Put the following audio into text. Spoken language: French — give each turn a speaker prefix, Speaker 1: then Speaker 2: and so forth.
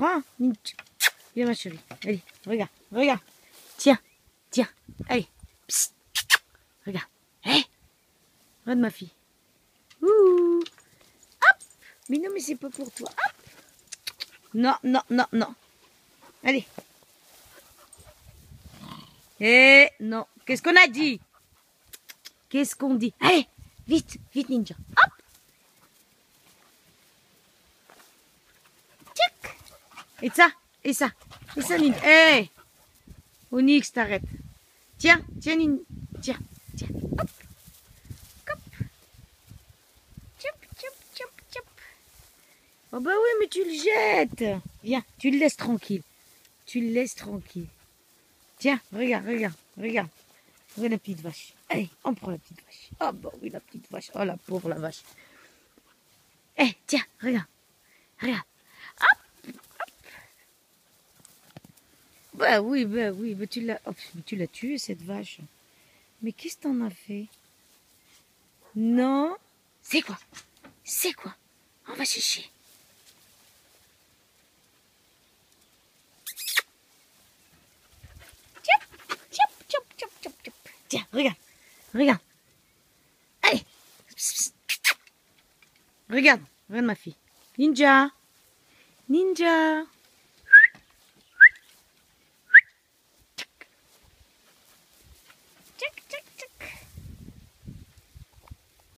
Speaker 1: Prends. Viens ma chérie. Allez, regarde, regarde. Tiens, tiens. Allez. Psst. Regarde. Hé Regarde ma fille. Ouh. Hop. Mais non, mais c'est pas pour toi. Hop. Non, non, non, non. Allez. Eh, non. Qu'est-ce qu'on a dit? Qu'est-ce qu'on dit? Allez, vite, vite, ninja. Hop Et ça, et ça, et ça, ninja. Eh Onyx, t'arrêtes. Tiens, tiens, ninja. Tiens, tiens. Hop Hop Tchop, tchop, tchop, tchop. Oh bah oui, mais tu le jettes. Viens, tu le laisses tranquille. Tu le laisses tranquille. Tiens, regarde, regarde, regarde. Regarde la petite vache. Allez, on prend la petite vache. Oh bah oui, la petite vache. Oh la pauvre la vache. Eh, tiens, regarde. Regarde. Hop, hop. Bah oui, bah oui, bah tu l'as, oh, tu l'as tuée cette vache. Mais qu'est-ce que t'en as fait? Non. C'est quoi? C'est quoi? On va chercher. Tiens, regarde. Regarde. Allez. Regarde. Regarde ma fille. Ninja. Ninja.